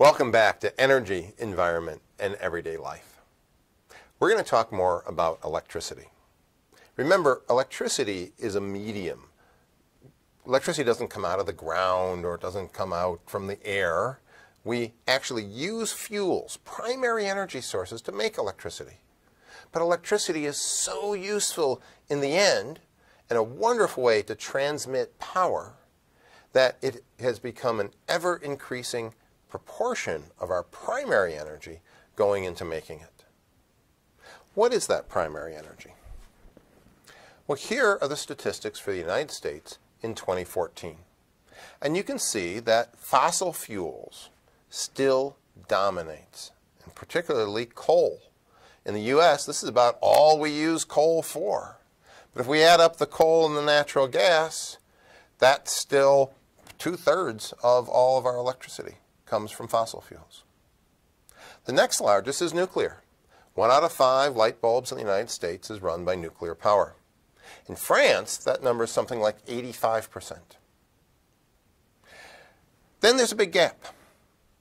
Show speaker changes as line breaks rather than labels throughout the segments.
Welcome back to Energy, Environment, and Everyday Life. We're going to talk more about electricity. Remember, electricity is a medium. Electricity doesn't come out of the ground or it doesn't come out from the air. We actually use fuels, primary energy sources, to make electricity. But electricity is so useful in the end and a wonderful way to transmit power that it has become an ever increasing proportion of our primary energy going into making it. What is that primary energy? Well, here are the statistics for the United States in 2014. And you can see that fossil fuels still dominates, and particularly coal. In the U.S., this is about all we use coal for. But if we add up the coal and the natural gas, that's still two-thirds of all of our electricity comes from fossil fuels. The next largest is nuclear. One out of five light bulbs in the United States is run by nuclear power. In France, that number is something like 85%. Then there's a big gap,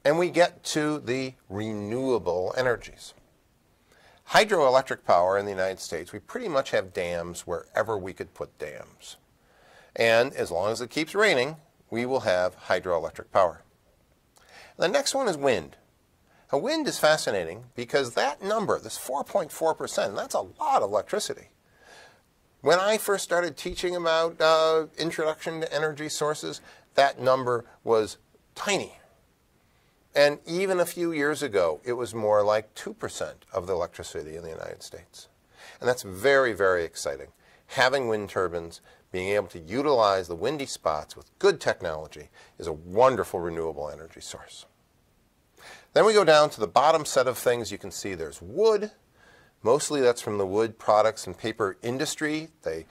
and we get to the renewable energies. Hydroelectric power in the United States, we pretty much have dams wherever we could put dams. And as long as it keeps raining, we will have hydroelectric power. The next one is wind. Now, wind is fascinating because that number, this 4.4%, that's a lot of electricity. When I first started teaching about uh, introduction to energy sources, that number was tiny. And even a few years ago, it was more like 2% of the electricity in the United States. And that's very, very exciting. Having wind turbines being able to utilize the windy spots with good technology is a wonderful renewable energy source. Then we go down to the bottom set of things. You can see there's wood. Mostly that's from the wood products and paper industry. They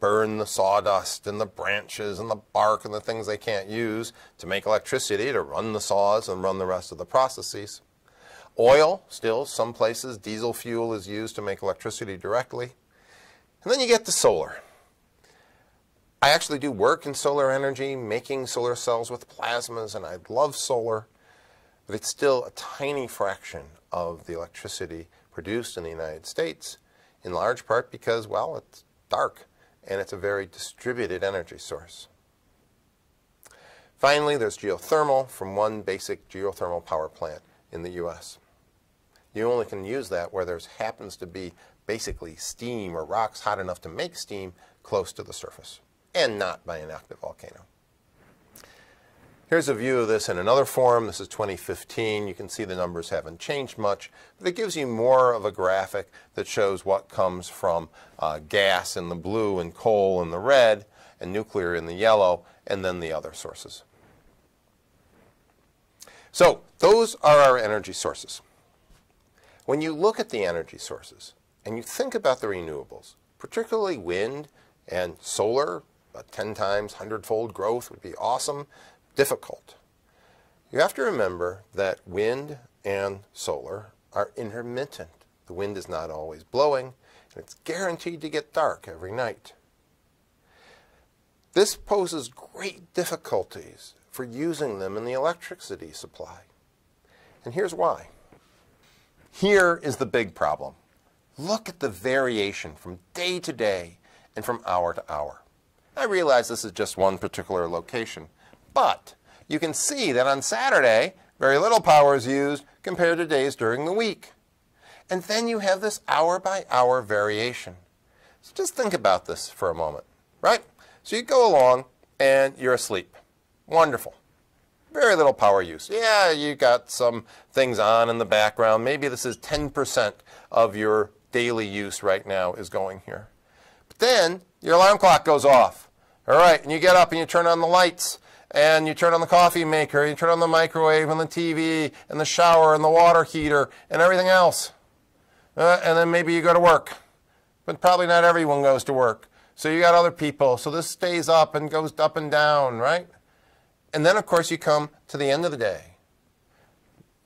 burn the sawdust and the branches and the bark and the things they can't use to make electricity to run the saws and run the rest of the processes. Oil, still, some places diesel fuel is used to make electricity directly. And then you get to solar. I actually do work in solar energy, making solar cells with plasmas, and I love solar, but it's still a tiny fraction of the electricity produced in the United States, in large part because, well, it's dark and it's a very distributed energy source. Finally, there's geothermal from one basic geothermal power plant in the U.S. You only can use that where there happens to be basically steam or rocks hot enough to make steam close to the surface and not by an active volcano. Here's a view of this in another form. This is 2015. You can see the numbers haven't changed much, but it gives you more of a graphic that shows what comes from uh, gas in the blue and coal in the red and nuclear in the yellow, and then the other sources. So those are our energy sources. When you look at the energy sources and you think about the renewables, particularly wind and solar, a 10 times, 100-fold growth would be awesome, difficult. You have to remember that wind and solar are intermittent. The wind is not always blowing, and it's guaranteed to get dark every night. This poses great difficulties for using them in the electricity supply. And here's why. Here is the big problem. Look at the variation from day to day and from hour to hour. I realize this is just one particular location, but you can see that on Saturday, very little power is used compared to days during the week. And then you have this hour by hour variation. So just think about this for a moment, right? So you go along and you're asleep. Wonderful. Very little power use. Yeah, you got some things on in the background. Maybe this is 10% of your daily use right now is going here. But then your alarm clock goes off. All right, and you get up and you turn on the lights and you turn on the coffee maker, you turn on the microwave and the TV and the shower and the water heater and everything else. Uh, and then maybe you go to work. But probably not everyone goes to work. So you got other people. So this stays up and goes up and down, right? And then, of course, you come to the end of the day.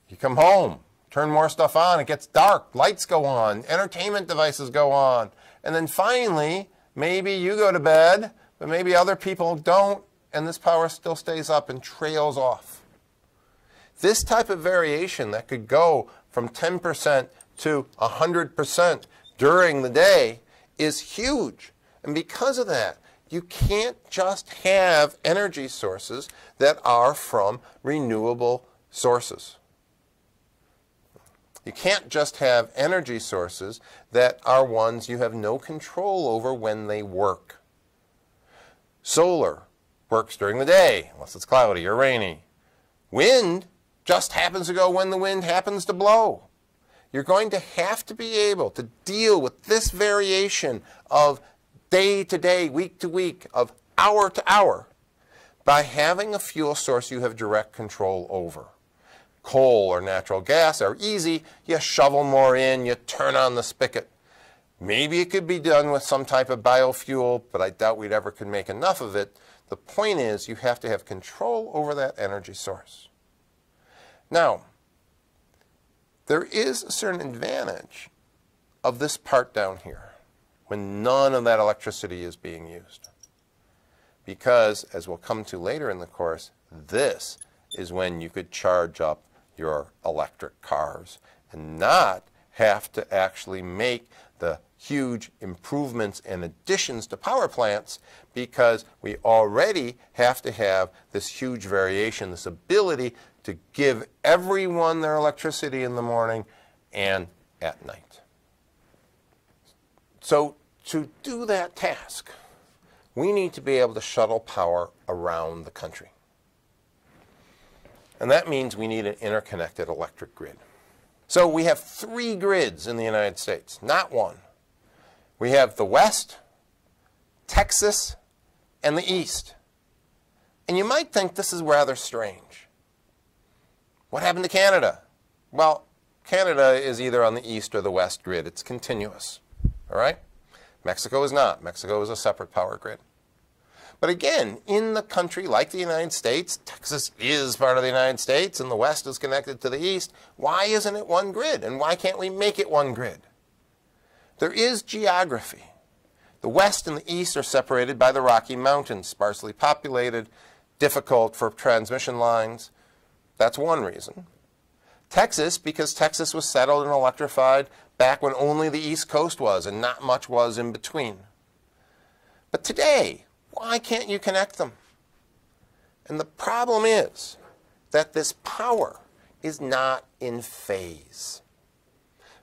You come home, turn more stuff on, it gets dark, lights go on, entertainment devices go on. And then finally, maybe you go to bed but maybe other people don't, and this power still stays up and trails off. This type of variation that could go from 10% to 100% during the day is huge. And because of that, you can't just have energy sources that are from renewable sources. You can't just have energy sources that are ones you have no control over when they work. Solar works during the day, unless it's cloudy or rainy. Wind just happens to go when the wind happens to blow. You're going to have to be able to deal with this variation of day to day, week to week, of hour to hour by having a fuel source you have direct control over coal or natural gas are easy. You shovel more in, you turn on the spigot. Maybe it could be done with some type of biofuel, but I doubt we'd ever could make enough of it. The point is you have to have control over that energy source. Now, there is a certain advantage of this part down here when none of that electricity is being used. Because, as we'll come to later in the course, this is when you could charge up your electric cars and not have to actually make the huge improvements and additions to power plants because we already have to have this huge variation, this ability to give everyone their electricity in the morning and at night. So to do that task, we need to be able to shuttle power around the country. And that means we need an interconnected electric grid. So we have three grids in the United States, not one. We have the West, Texas, and the East. And you might think this is rather strange. What happened to Canada? Well, Canada is either on the East or the West grid. It's continuous. All right? Mexico is not. Mexico is a separate power grid. But again, in the country like the United States, Texas is part of the United States and the West is connected to the East. Why isn't it one grid? And why can't we make it one grid? There is geography. The West and the East are separated by the Rocky Mountains, sparsely populated, difficult for transmission lines. That's one reason. Texas, because Texas was settled and electrified back when only the East Coast was and not much was in between. But today, why can't you connect them? And the problem is that this power is not in phase.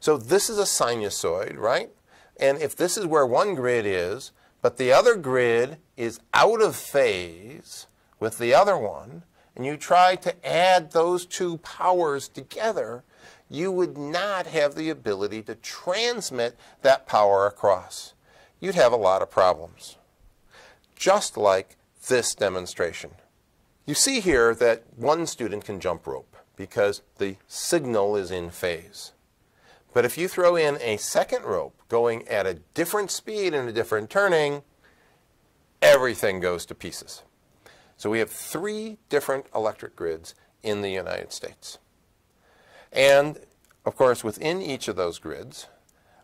So this is a sinusoid, right? And if this is where one grid is, but the other grid is out of phase with the other one, and you try to add those two powers together, you would not have the ability to transmit that power across. You'd have a lot of problems just like this demonstration. You see here that one student can jump rope because the signal is in phase. But if you throw in a second rope going at a different speed and a different turning, everything goes to pieces. So we have three different electric grids in the United States. And of course, within each of those grids,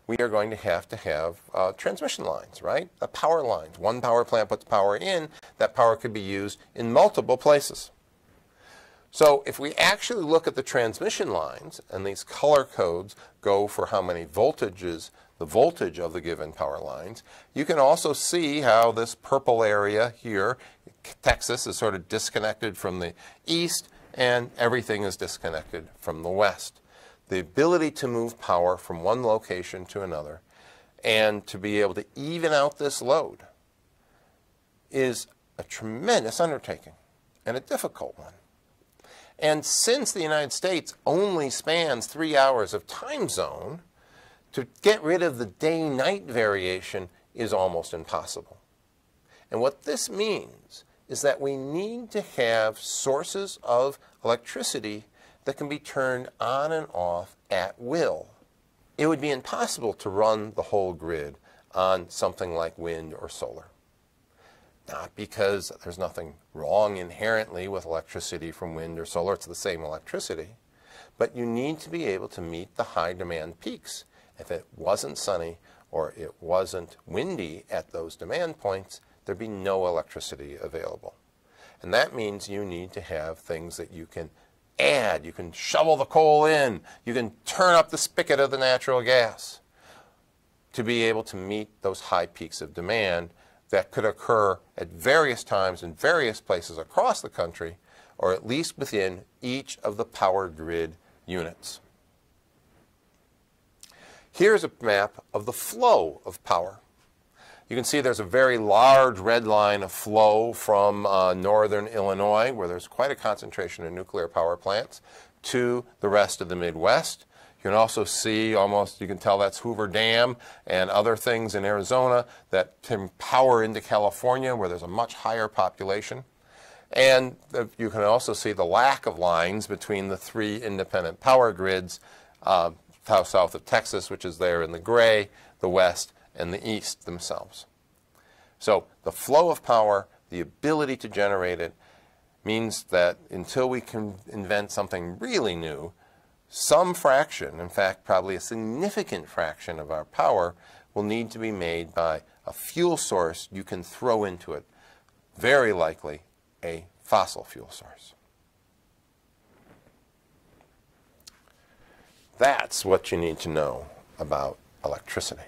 we are going to have to have uh, transmission lines, right? A power lines. One power plant puts power in, that power could be used in multiple places. So if we actually look at the transmission lines, and these color codes go for how many voltages, the voltage of the given power lines, you can also see how this purple area here, Texas, is sort of disconnected from the east, and everything is disconnected from the west the ability to move power from one location to another and to be able to even out this load is a tremendous undertaking and a difficult one. And since the United States only spans three hours of time zone, to get rid of the day-night variation is almost impossible. And what this means is that we need to have sources of electricity that can be turned on and off at will. It would be impossible to run the whole grid on something like wind or solar. Not because there's nothing wrong inherently with electricity from wind or solar, it's the same electricity, but you need to be able to meet the high demand peaks. If it wasn't sunny or it wasn't windy at those demand points, there'd be no electricity available. And that means you need to have things that you can add, you can shovel the coal in, you can turn up the spigot of the natural gas to be able to meet those high peaks of demand that could occur at various times in various places across the country, or at least within each of the power grid units. Here's a map of the flow of power. You can see there's a very large red line of flow from uh, northern Illinois, where there's quite a concentration of nuclear power plants, to the rest of the Midwest. You can also see almost, you can tell that's Hoover Dam and other things in Arizona that can power into California where there's a much higher population. And you can also see the lack of lines between the three independent power grids, uh, south of Texas, which is there in the gray, the west, and the east themselves. So the flow of power, the ability to generate it, means that until we can invent something really new, some fraction, in fact, probably a significant fraction of our power, will need to be made by a fuel source you can throw into it, very likely a fossil fuel source. That's what you need to know about electricity.